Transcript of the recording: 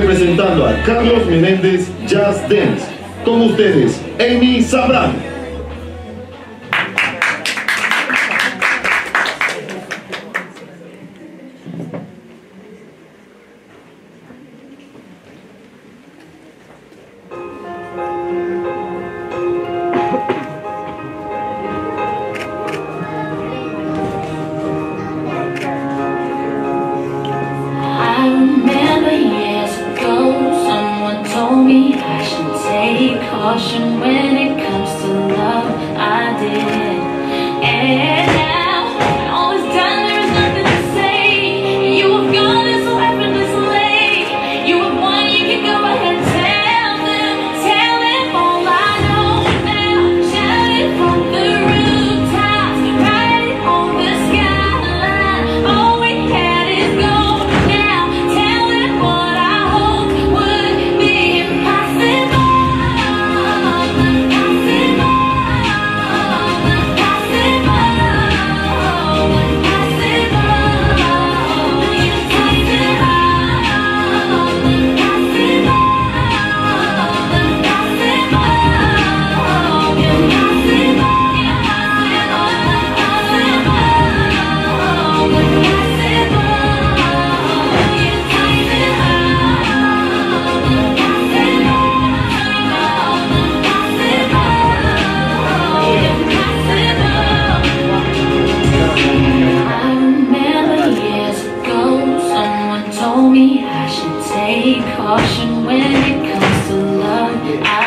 representando a Carlos Menéndez Jazz Dance. Con ustedes, Amy Sabrán. caution when it comes to love. I did. I should take caution when it comes to love. I